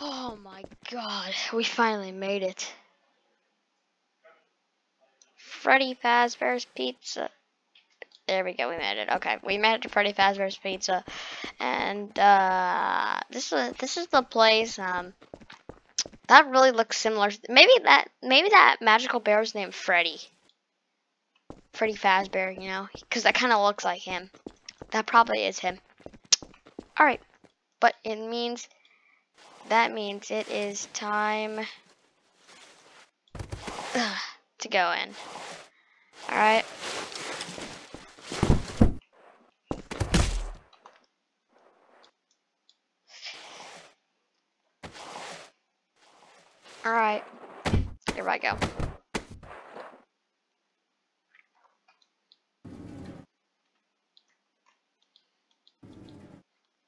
Oh my god, we finally made it. Freddy Fazbear's Pizza. There we go, we made it. Okay, we made it to Freddy Fazbear's Pizza. And uh this is this is the place um that really looks similar. Maybe that maybe that magical bear is named Freddy. Freddy Fazbear, you know, because that kind of looks like him. That probably is him. All right, but it means that means it is time to go in. All right. All right. Here I go.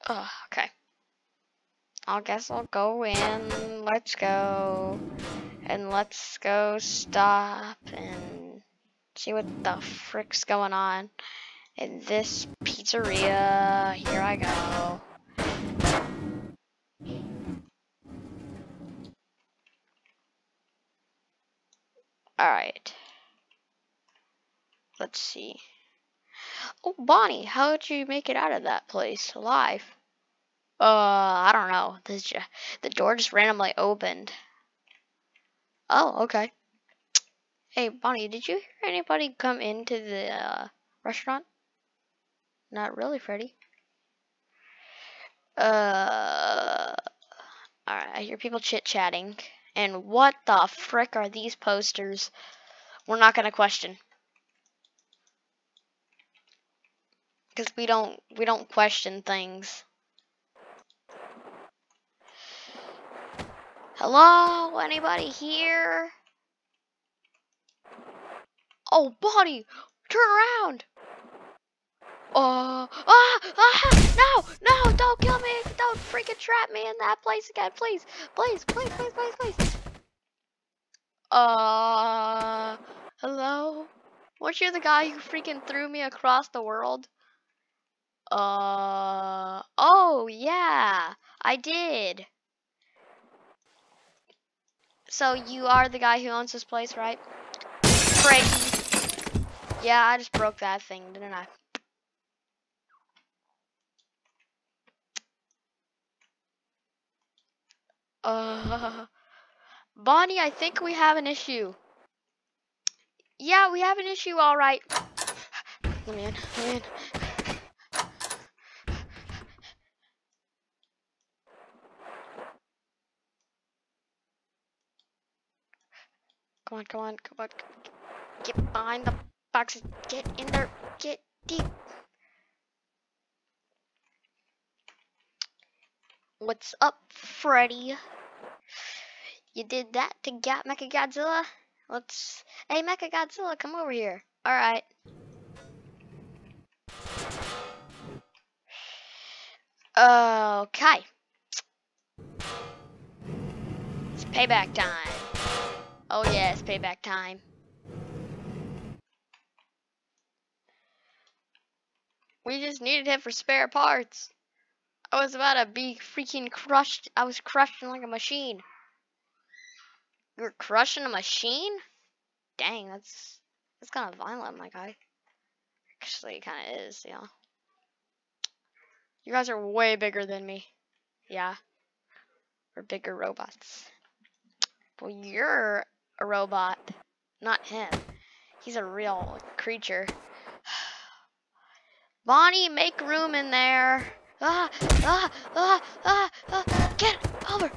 Oh, okay. I guess I'll go in. Let's go. And let's go stop and see what the frick's going on in this pizzeria. Here I go. Alright. Let's see. Oh, Bonnie, how did you make it out of that place alive? Uh, I don't know. This the door just randomly opened. Oh, okay. Hey, Bonnie, did you hear anybody come into the uh, restaurant? Not really, Freddy. Uh, alright, I hear people chit chatting. And what the frick are these posters? We're not gonna question. Because we don't we don't question things. Hello? Anybody here? Oh, Bonnie! Turn around! Uh, ah, ah, no, no, don't kill me, don't freaking trap me in that place again, please, please, please, please, please, please. Uh, hello? Weren't you the guy who freaking threw me across the world? Uh, oh, yeah, I did. So you are the guy who owns this place, right? Great. Yeah, I just broke that thing, didn't I? Uh, Bonnie, I think we have an issue. Yeah, we have an issue, all right. Let me in, let me in. Come on, come on, come on. Get behind the boxes. Get in there. Get deep. What's up, Freddy? You did that to get Mechagodzilla? Let's. Hey, Mechagodzilla, come over here. Alright. Okay. It's payback time. Oh, yes, payback time. We just needed him for spare parts. I was about to be freaking crushed. I was crushing like a machine. You were crushing a machine? Dang, that's that's kind of violent, my guy. Actually, it kind of is, know. You guys are way bigger than me. Yeah. We're bigger robots. Well, you're a robot, not him. He's a real creature. Bonnie, make room in there. Ah, ah, ah, ah, ah, get over.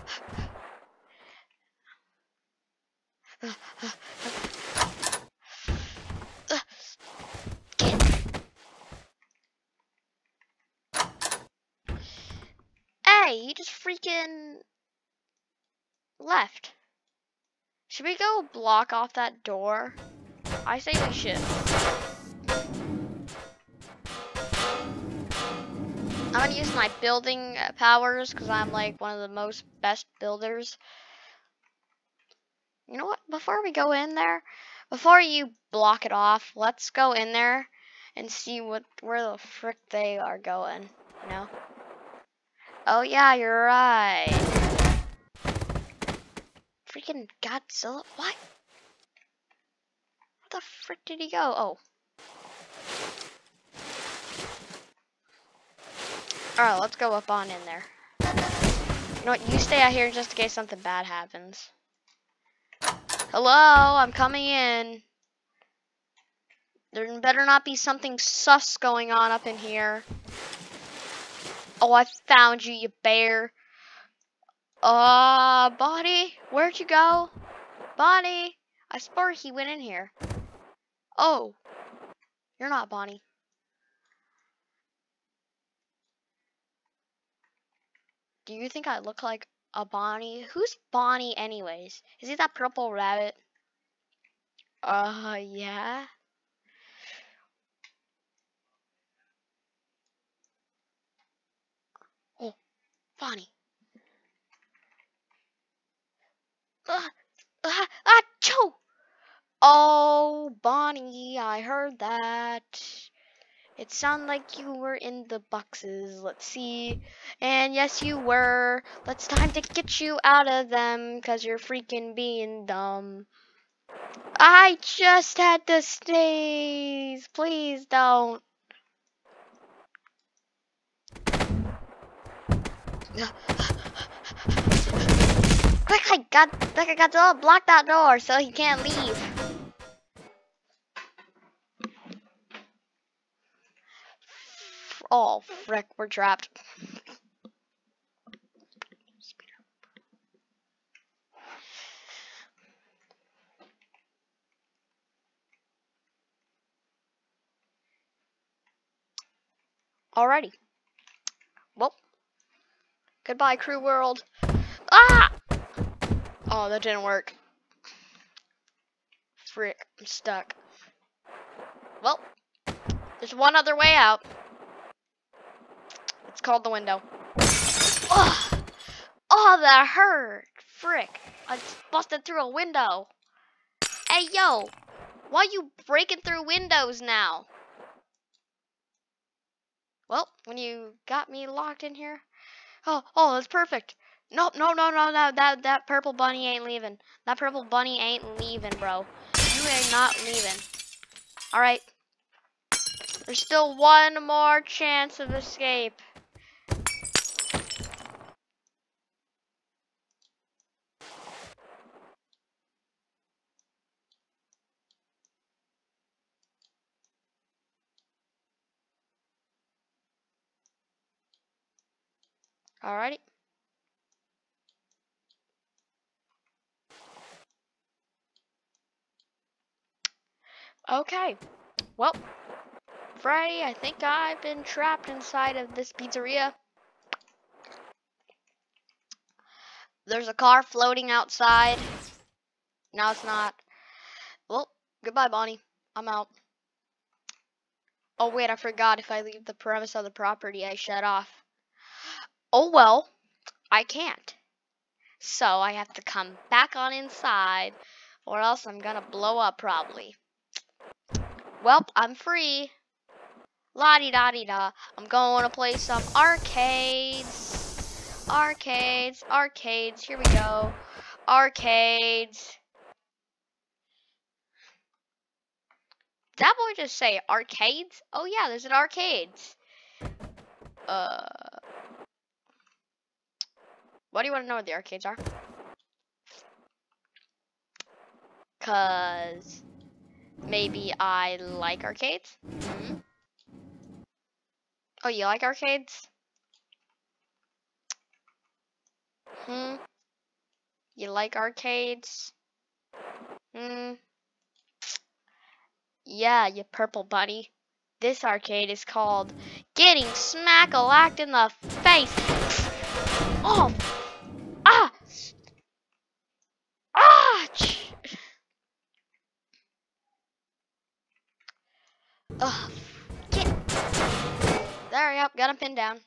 Get. Hey, he just freaking left. Should we go block off that door? I say we should. I'm gonna use my building powers because I'm like one of the most best builders. You know what? Before we go in there, before you block it off, let's go in there and see what where the frick they are going. You know? Oh yeah, you're right. Freaking Godzilla. What? Where the frick did he go? Oh. Alright, let's go up on in there. You know what? You stay out here just in case something bad happens. Hello, I'm coming in. There better not be something sus going on up in here. Oh, I found you, you bear. Uh, Bonnie, where'd you go? Bonnie, I swore he went in here. Oh, you're not Bonnie. Do you think I look like a Bonnie? Who's Bonnie anyways? Is he that purple rabbit? Uh, yeah. Oh, Bonnie. Ah, ah, ah, choo! Oh, Bonnie, I heard that. It sounded like you were in the boxes. Let's see. And yes, you were. Let's time to get you out of them because you're freaking being dumb. I just had to sneeze. Please don't. Quick, I got, like I got to block that door so he can't leave. Oh, frick, we're trapped. Alrighty. Well, goodbye, crew world. Ah! Oh, that didn't work. Frick, I'm stuck. Well, there's one other way out. It's called the window. Oh, oh that hurt. Frick, I busted through a window. Hey, yo, why are you breaking through windows now? Well, when you got me locked in here. Oh, oh, that's perfect. Nope, no, no, no, no, that, that purple bunny ain't leaving. That purple bunny ain't leaving, bro. You ain't not leaving. Alright. There's still one more chance of escape. Alrighty. Okay. Well, Friday, I think I've been trapped inside of this pizzeria. There's a car floating outside. No, it's not. Well, goodbye, Bonnie. I'm out. Oh, wait, I forgot. If I leave the premise of the property, I shut off. Oh, well, I can't. So I have to come back on inside, or else I'm gonna blow up probably. Well, I'm free. La di da di da. I'm going to play some arcades. Arcades, arcades. Here we go. Arcades. Did that boy just say arcades? Oh yeah, there's an arcades. Uh, why do you want to know what the arcades are? Cause maybe I like arcades. Mm -hmm. Oh, you like arcades? Hmm. You like arcades? Hmm. Yeah, you purple bunny. This arcade is called Getting Smack-a-Lacked in the Face. Oh! Ah! Ah! Ugh. Get. There, yep, got him pinned down.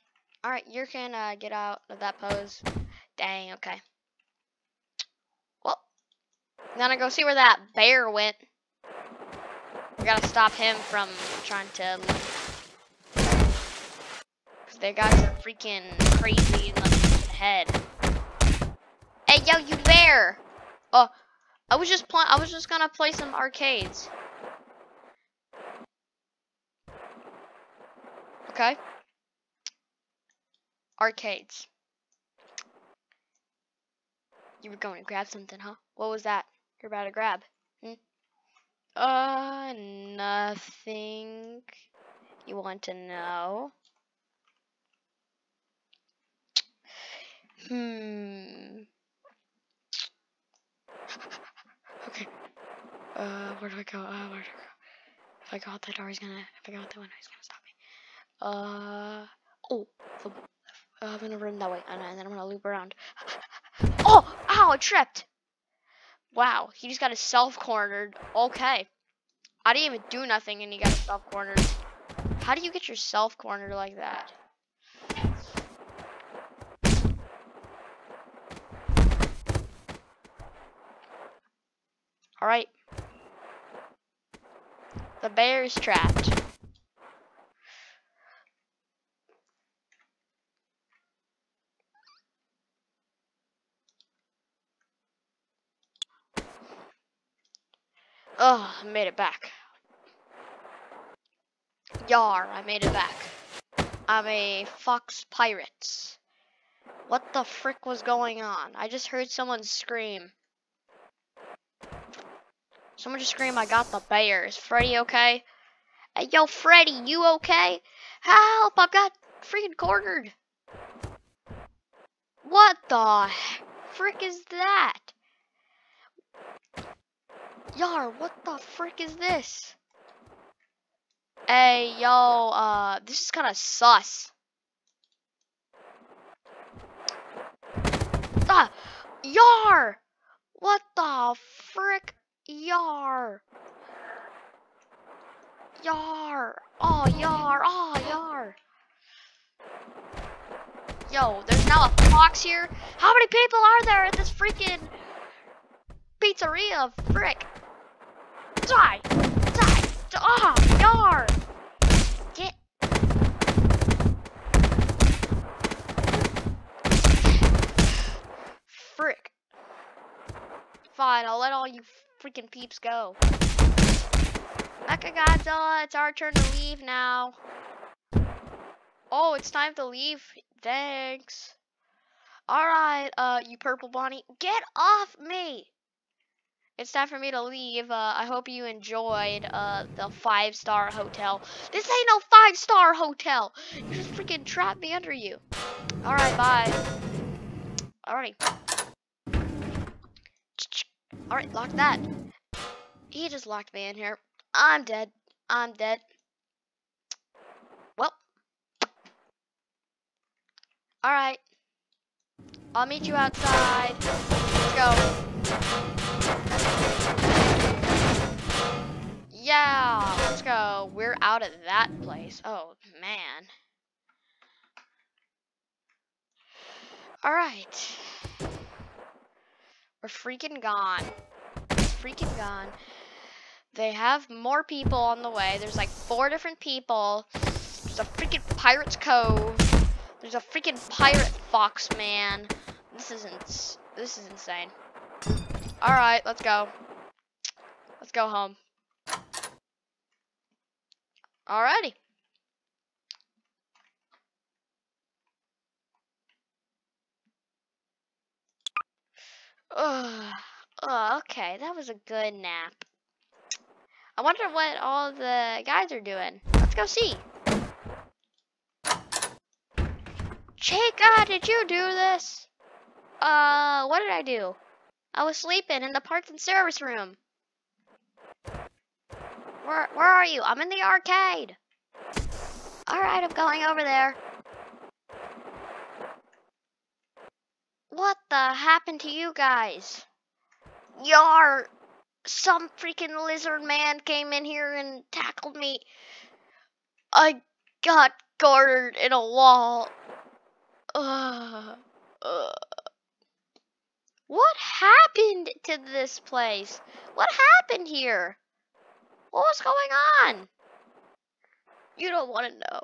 Alright, you can uh, get out of that pose. Dang, okay. Well, I'm gonna go see where that bear went. We gotta stop him from trying to Cause they got some freaking crazy in the head. Hey, yo, you bear! Oh, I was just playing. I was just gonna play some arcades. Okay. Arcades. You were going to grab something, huh? What was that? You're about to grab. Hmm? Uh, nothing. You want to know? Hmm. okay. Uh, where do I go? Uh, where do I go? If I go out the door, he's gonna. If I go out the window, he's gonna. Uh. Oh. The, I'm gonna run that way, and then I'm gonna loop around. oh! Ow! I tripped. Wow. He just got himself cornered. Okay. I didn't even do nothing, and he got himself cornered. How do you get yourself cornered like that? Alright. The bear is trapped. Oh, I made it back. Yar, I made it back. I'm a fox pirate. What the frick was going on? I just heard someone scream. Someone just scream, I got the bear. Is Freddy okay? Hey, yo, Freddy, you okay? Help, I've got freaking cornered. What the frick is that? Yar, what the frick is this? Hey, yo, uh, this is kind of sus. Ah, Yar! What the frick? Yar! Yar! Oh, Yar! Oh, Yar! Yo, there's now a fox here? How many people are there at this freaking pizzeria? Frick! Die! Die! Ah! Oh, Yar! Get... Frick. Fine, I'll let all you freaking peeps go. Mecha Godzilla, it's our turn to leave now. Oh, it's time to leave. Thanks. Alright, uh, you purple bunny. Get off me! It's time for me to leave. Uh, I hope you enjoyed uh, the five-star hotel. This ain't no five-star hotel! You just freaking trapped me under you. Alright, bye. Alrighty. Alright, lock that. He just locked me in here. I'm dead. I'm dead. Well. Alright. I'll meet you outside. Let's go. Yeah, let's go. We're out of that place. Oh, man. Alright. We're freaking gone. Freaking gone. They have more people on the way. There's like four different people. There's a freaking Pirate's Cove. There's a freaking Pirate Fox man. This isn't. This is insane. All right, let's go. Let's go home. Alrighty. Oh, okay, that was a good nap. I wonder what all the guys are doing. Let's go see. Chica, did you do this? Uh, what did I do? I was sleeping in the parts and service room. Where, where are you? I'm in the arcade. Alright, I'm going over there. What the happened to you guys? Yar! Some freaking lizard man came in here and tackled me. I got gartered in a wall. Uh, uh. What happened to this place? What happened here? What was going on? You don't want to know.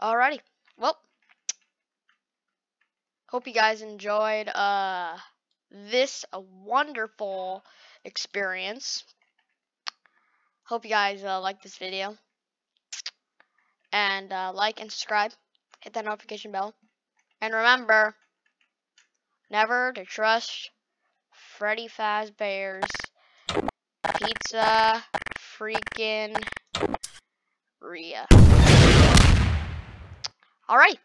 Alrighty. Well, hope you guys enjoyed uh, this wonderful experience. Hope you guys uh, like this video. And uh, like and subscribe. Hit that notification bell and remember, never to trust Freddy Fazbear's Pizza Freaking Ria. Alright.